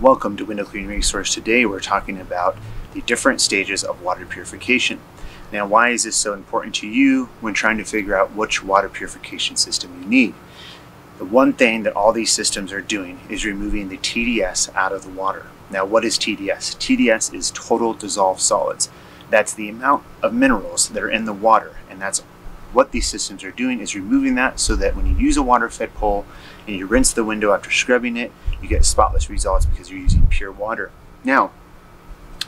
Welcome to Window Clean Resource. Today we're talking about the different stages of water purification. Now why is this so important to you when trying to figure out which water purification system you need? The one thing that all these systems are doing is removing the TDS out of the water. Now what is TDS? TDS is total dissolved solids. That's the amount of minerals that are in the water and that's what these systems are doing is removing that so that when you use a water fed pole and you rinse the window after scrubbing it, you get spotless results because you're using pure water. Now,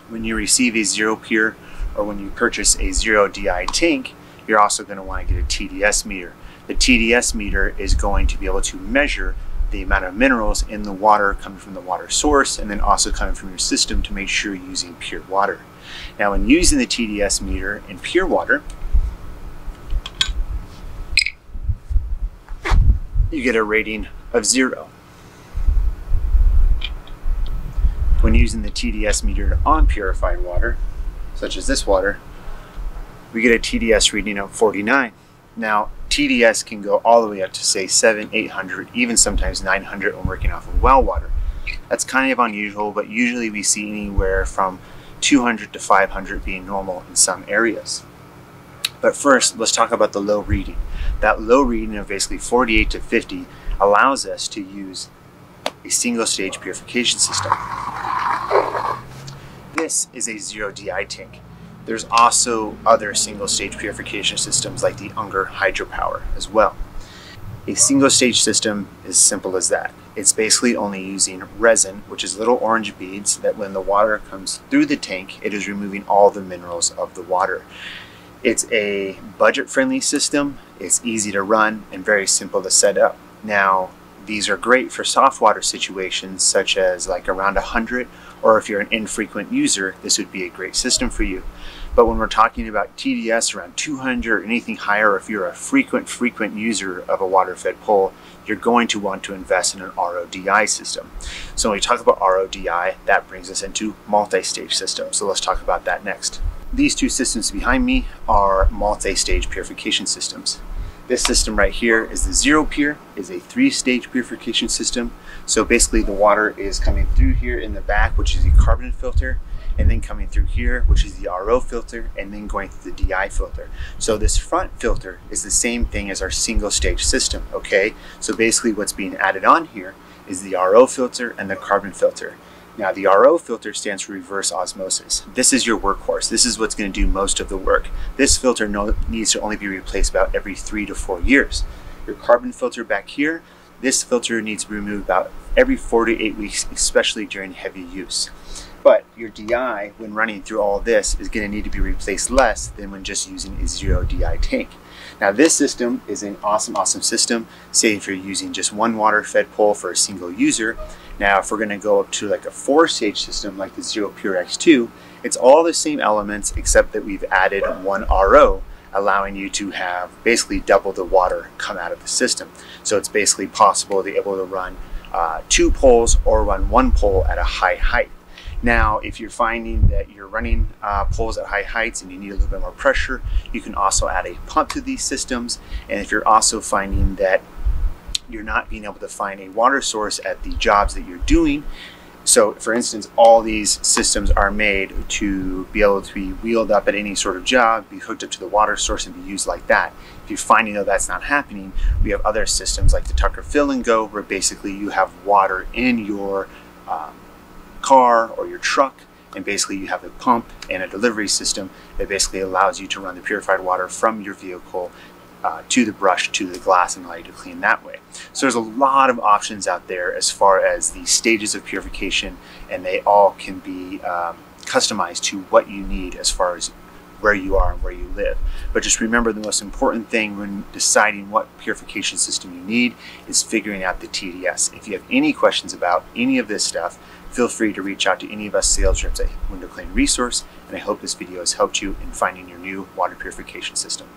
when you receive a Xero Pure or when you purchase a Xero DI tank, you're also going to want to get a TDS meter. The TDS meter is going to be able to measure the amount of minerals in the water coming from the water source and then also coming from your system to make sure you're using pure water. Now when using the TDS meter in pure water, you get a rating of zero. When using the TDS meter on purified water, such as this water, we get a TDS reading of 49. Now, TDS can go all the way up to say 7, 800, even sometimes 900 when working off of well water. That's kind of unusual, but usually we see anywhere from 200 to 500 being normal in some areas. But first, let's talk about the low reading. That low reading of basically 48 to 50 allows us to use a single stage purification system. This is a Xero DI tank. There's also other single stage purification systems like the Unger hydropower as well. A single stage system is simple as that. It's basically only using resin, which is little orange beads that when the water comes through the tank, it is removing all the minerals of the water. It's a budget-friendly system, it's easy to run, and very simple to set up. Now, these are great for soft water situations such as like around 100 or if you're an infrequent user, this would be a great system for you. But when we're talking about TDS around 200 or anything higher, if you're a frequent, frequent user of a water-fed pole, you're going to want to invest in an RODI system. So when we talk about RODI, that brings us into multi-stage systems. So let's talk about that next. These two systems behind me are multi-stage purification systems. This system right here is the Xero Pure, is a three-stage purification system. So basically the water is coming through here in the back, which is the carbon filter, and then coming through here, which is the RO filter, and then going through the DI filter. So this front filter is the same thing as our single stage system, okay? So basically what's being added on here is the RO filter and the carbon filter. Now the RO filter stands for reverse osmosis. This is your workhorse. This is what's going to do most of the work. This filter no, needs to only be replaced about every three to four years. Your carbon filter back here, this filter needs to be removed about every four to eight weeks, especially during heavy use. But your DI, when running through all this, is going to need to be replaced less than when just using a Xero DI tank. Now this system is an awesome, awesome system. Say if you're using just one water fed pole for a single user. Now if we're gonna go up to like a four stage system like the Xero Pure X2, it's all the same elements except that we've added one RO allowing you to have basically double the water come out of the system. So it's basically possible to be able to run uh, two poles or run one pole at a high height. Now, if you're finding that you're running uh, poles at high heights and you need a little bit more pressure, you can also add a pump to these systems. And if you're also finding that you're not being able to find a water source at the jobs that you're doing, so for instance, all these systems are made to be able to be wheeled up at any sort of job, be hooked up to the water source and be used like that. If you're finding that that's not happening, we have other systems like the Tucker Fill and Go, where basically you have water in your um, car or your truck and basically you have a pump and a delivery system that basically allows you to run the purified water from your vehicle uh, to the brush to the glass and allow you to clean that way. So there's a lot of options out there as far as the stages of purification and they all can be um, customized to what you need as far as where you are and where you live. But just remember the most important thing when deciding what purification system you need is figuring out the TDS. If you have any questions about any of this stuff, feel free to reach out to any of us sales reps at Window Clean Resource, and I hope this video has helped you in finding your new water purification system.